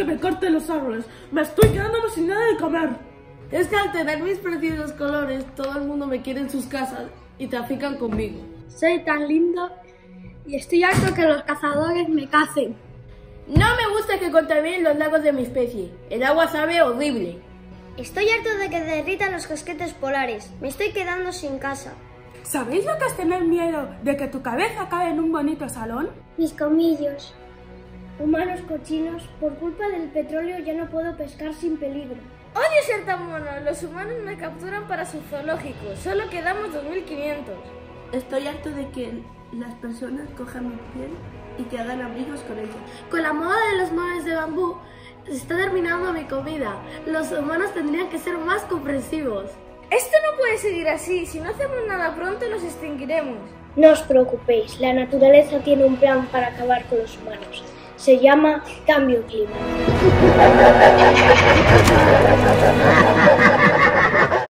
Que me corten los árboles. Me estoy quedándome sin nada de comer. Es que al tener mis preciosos colores, todo el mundo me quiere en sus casas y trafican conmigo. Soy tan lindo y estoy harto que los cazadores me cacen. No me gusta que contaminen los lagos de mi especie. El agua sabe horrible. Estoy harto de que derritan los casquetes polares. Me estoy quedando sin casa. ¿Sabéis lo que es tener miedo de que tu cabeza cae en un bonito salón? Mis comillos. Humanos cochinos, por culpa del petróleo ya no puedo pescar sin peligro. Odio ser tan mono. Los humanos me capturan para su zoológico. Solo quedamos 2500. Estoy harto de que las personas cojan mi piel y que hagan abrigos con ella. Con la moda de los muebles de bambú, se está terminando mi comida. Los humanos tendrían que ser más comprensivos. Esto no puede seguir así. Si no hacemos nada pronto, nos extinguiremos. No os preocupéis, la naturaleza tiene un plan para acabar con los humanos. Se llama cambio climático.